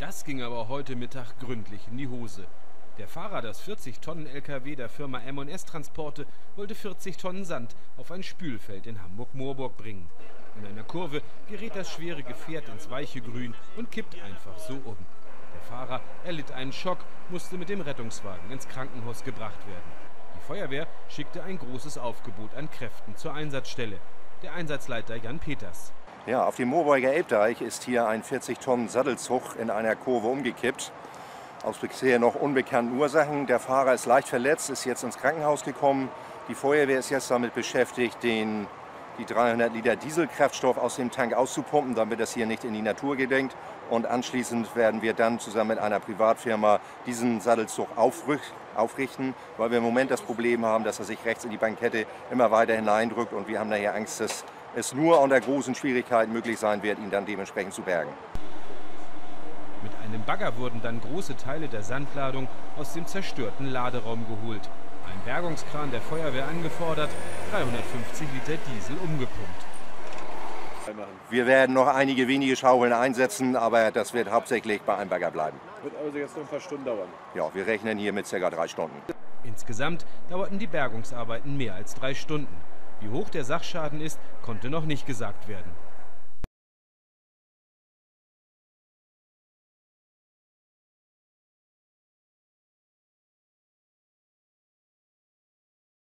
Das ging aber heute Mittag gründlich in die Hose. Der Fahrer des 40-Tonnen-LKW der Firma M&S Transporte wollte 40 Tonnen Sand auf ein Spülfeld in Hamburg-Moorburg bringen. In einer Kurve gerät das schwere Gefährt ins weiche Grün und kippt einfach so um. Der Fahrer erlitt einen Schock, musste mit dem Rettungswagen ins Krankenhaus gebracht werden. Die Feuerwehr schickte ein großes Aufgebot an Kräften zur Einsatzstelle. Der Einsatzleiter Jan Peters. Ja, auf dem Moorburger Elbdeich ist hier ein 40 Tonnen Sattelzug in einer Kurve umgekippt. Aus bisher noch unbekannten Ursachen. Der Fahrer ist leicht verletzt, ist jetzt ins Krankenhaus gekommen. Die Feuerwehr ist jetzt damit beschäftigt, den, die 300 Liter Dieselkraftstoff aus dem Tank auszupumpen, damit das hier nicht in die Natur gedenkt. Und anschließend werden wir dann zusammen mit einer Privatfirma diesen Sattelzug aufrichten, weil wir im Moment das Problem haben, dass er sich rechts in die Bankette immer weiter hineindrückt und wir haben daher Angst, dass es nur unter großen Schwierigkeiten möglich sein wird, ihn dann dementsprechend zu bergen. Mit einem Bagger wurden dann große Teile der Sandladung aus dem zerstörten Laderaum geholt. Ein Bergungskran der Feuerwehr angefordert, 350 Liter Diesel umgepumpt. Wir werden noch einige wenige Schaufeln einsetzen, aber das wird hauptsächlich bei einem Bagger bleiben. Wird also jetzt noch ein paar Stunden dauern? Ja, wir rechnen hier mit ca. drei Stunden. Insgesamt dauerten die Bergungsarbeiten mehr als drei Stunden. Wie hoch der Sachschaden ist, konnte noch nicht gesagt werden.